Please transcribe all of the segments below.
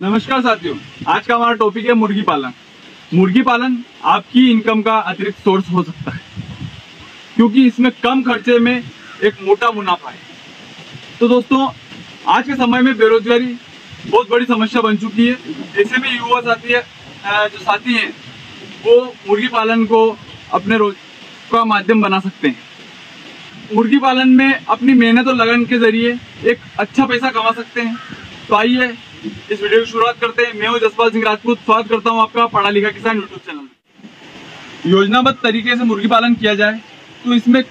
नमस्कार साथियों, आज का हमारा टॉपिक है मुर्गी पालन। मुर्गी पालन आपकी इनकम का अतिरिक्त सोर्स हो सकता है, क्योंकि इसमें कम खर्चे में एक मोटा मुनाफा है। तो दोस्तों, आज के समय में बेरोजगारी बहुत बड़ी समस्या बन चुकी है। ऐसे में युवा साथी है जो साथी हैं, वो मुर्गी पालन को अपने रोज का माध्यम बना सकते हैं। मुर्गी पालन में अपनी मेहनत और लगन के ज़रिए एक अच्छा पैसा कमा सकते हैं। तो आइए इस वीडियो की शुरुआत करते हैं। मैं हूँ जसपाल सिंह राजपूत। स्वागत करता हूँ आपका पढ़ा लिखा किसान यूट्यूब चैनल योजनाबद्ध तरीके से मुर्गी पालन किया जाए तो इसमें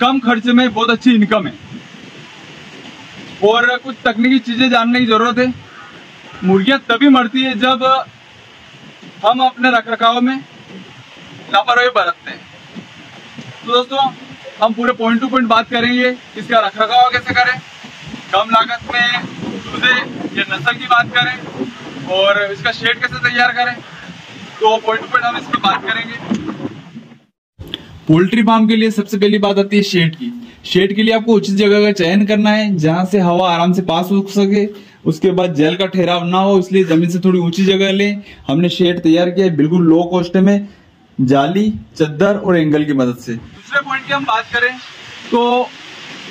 कम खर्च में बहुत अच्छी इनकम है। और कुछ तकनीकी चीज़ें जानने की ज़रूरत है। मुर्गियाँ तभी मरती है जब हम अपने रख रखाव में लापरवाही बरतते हैं। तो दोस्तों, हम पूरे पॉइंट टू पॉइंट बात करेंगे, इसका रख रखाव कैसे करें। कम लागत में चूजे या नस्ल की बात करें और इसका शेड कैसे तैयार करें तो पॉइंट टू पॉइंट हम इस पर बात करेंगे। पोल्ट्री फार्म के लिए सबसे पहली बात आती है शेड की। शेड के लिए आपको उचित जगह का चयन करना है जहाँ से हवा आराम से पास हो सके उसके बाद जल का ठहराव ना हो इसलिए ज़मीन से थोड़ी ऊँची जगह लें। हमने शेड तैयार किया है बिल्कुल लो कॉस्ट में जाली चद्दर और एंगल की मदद से। दूसरे पॉइंट की हम बात करें तो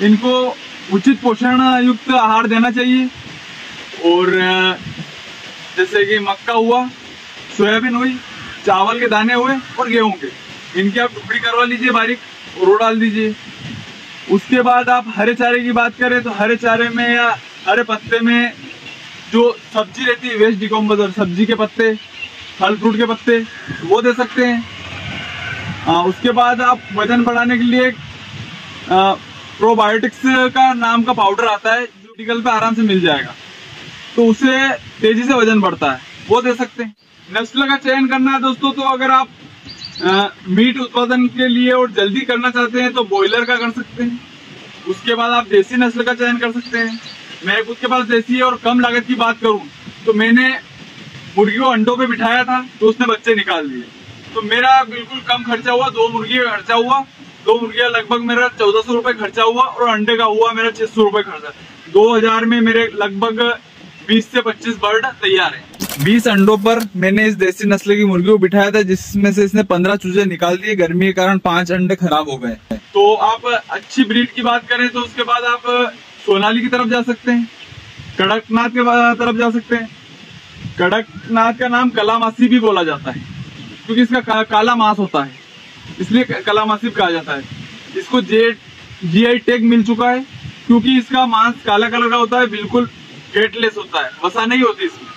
इनको उचित पोषण युक्त आहार देना चाहिए। और जैसे कि मक्का हुआ सोयाबीन हुई चावल के दाने हुए और गेहूँ के। इनकी आप टुकड़ी करवा लीजिए बारीक और वो डाल दीजिए। उसके बाद आप हरे चारे की बात करें तो हरे चारे में या हरे पत्ते में जो सब्ज़ी रहती है वेस्ट डिकम्पोजर सब्ज़ी के पत्ते फल फ्रूट के पत्ते वो दे सकते हैं। आ, उसके बाद आप वज़न बढ़ाने के लिए प्रोबायोटिक्स का नाम का पाउडर आता है जो मेडिकल पे आराम से मिल जाएगा। तो उससे तेज़ी से वज़न बढ़ता है। वो दे सकते हैं। नस्ल का चयन करना है दोस्तों तो अगर आप अ, मीट उत्पादन के लिए और जल्दी करना चाहते हैं तो बॉयलर का कर सकते हैं। उसके बाद आप देसी नस्ल का चयन कर सकते हैं। मैं खुद के पास देसी और कम लागत की बात करूँ तो मैंने मुर्गी को अंडों पे बिठाया था तो उसने बच्चे निकाल दिए तो मेरा बिल्कुल कम खर्चा हुआ दो मुर्गी का खर्चा हुआ। दो मुर्गियाँ लगभग मेरा चौदह सौ खर्चा हुआ और अंडे का हुआ मेरा छह सौ खर्चा। दो हज़ार में मेरे लगभग बीस से पच्चीस बर्ड तैयार है। बीस अंडों पर मैंने इस देसी नस्ल की मुर्गी को बिठाया था जिसमें से इसने पंद्रह चूजे निकाल दिए। गर्मी के कारण पाँच अंडे खराब हो गए तो आप अच्छी ब्रीड की बात करें तो उसके बाद आप सोनाली की तरफ़ जा सकते हैं कड़कनाथ के तरफ़ जा सकते हैं। कड़कनाथ का नाम कलामासी भी बोला जाता है क्योंकि इसका का, काला मांस होता है इसलिए कलामासी कहा जाता है। इसको जे जीआई टैग मिल चुका है क्योंकि इसका मांस काला कलर का होता है बिल्कुल फेटलेस होता है, वसा नहीं होती इसमें।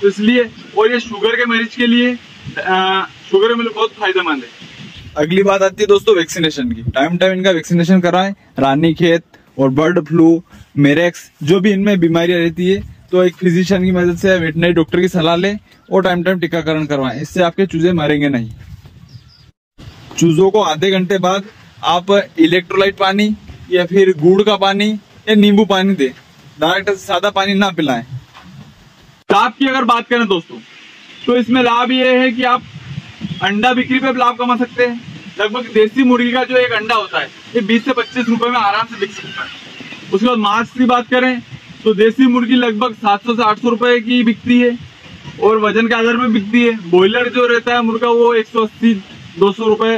तो इसलिए, और ये शुगर के मरीज़ के लिए शुगर लिए बहुत फ़ायदेमंद है। अगली बात आती है दोस्तों वैक्सीनेशन की। टाइम टाइम इनका वैक्सीनेशन कराएँ, रानी खेत और बर्ड फ्लू मेरेक्स जो भी इनमें बीमारियाँ रहती है तो एक फिजिशियन की मदद से वेटनरी डॉक्टर की सलाह लें और टाइम टाइम टीकाकरण करवाएँ। इससे आपके चूजे मरेंगे नहीं। चूजों को आधे घंटे बाद आप इलेक्ट्रोलाइट पानी या फिर गुड़ का पानी या नींबू पानी दें। डायरेक्ट सादा पानी ना पिलाएँ। लाभ की अगर बात करें दोस्तों तो इसमें लाभ ये है कि आप अंडा बिक्री पे लाभ कमा सकते हैं। लगभग देसी मुर्गी का जो एक अंडा होता है, ये 20 से 25 रुपए में आराम से बिक सकता है। उसके बाद मांस की बात करें तो देसी मुर्गी लगभग 700 से 800 रुपए की बिकती है और वज़न के आधार में बिकती है। बॉयलर जो रहता है मुर्गा, वो 180 200 रुपए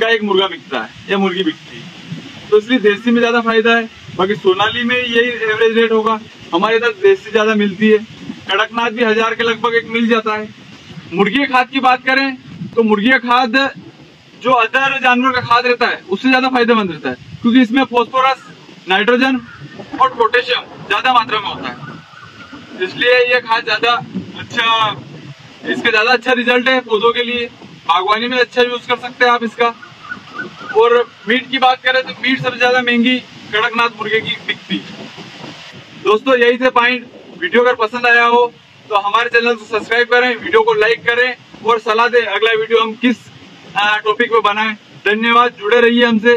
का एक मुर्गा बिकता है, या मुर्गी बिकती है। तो इसलिए देसी में ज़्यादा फ़ायदा है। बाकी सोनाली में यही एवरेज रेट होगा। हमारे इधर देसी ज़्यादा मिलती है। कड़कनाथ भी हज़ार के लगभग एक मिल जाता है। मुर्गी खाद की बात करें तो मुर्गी खाद जो अदर जानवर का खाद रहता है, उससे ज़्यादा फ़ायदेमंद रहता है। क्योंकि इसमें फास्फोरस नाइट्रोजन और पोटेशियम ज़्यादा मात्रा में होता है। इसलिए ये खाद ज़्यादा अच्छा इसका ज़्यादा अच्छा रिज़ल्ट है पौधों के लिए। बागवानी में अच्छा यूज़ कर सकते हैं आप इसका। और मीट की बात करें तो मीट सबसे ज़्यादा महँगी कड़कनाथ मुर्गे की बिकती। दोस्तों, यही थे पॉइंट वीडियो अगर पसंद आया हो तो हमारे चैनल को सब्सक्राइब करें, वीडियो को लाइक करें और सलाह दें अगला वीडियो हम किस टॉपिक पे बनाएँ। धन्यवाद, जुड़े रहिए हमसे।